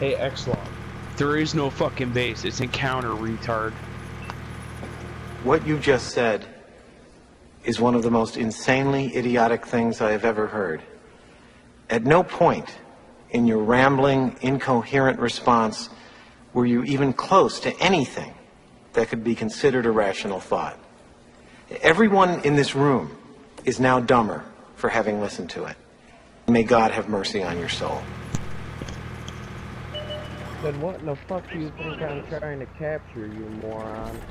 Hey, Exlon. There is no fucking base. It's encounter, retard. What you just said is one of the most insanely idiotic things I have ever heard. At no point in your rambling, incoherent response were you even close to anything that could be considered a rational thought. Everyone in this room is now dumber for having listened to it. May God have mercy on your soul. Then what in the fuck do you think I'm trying to capture, you moron?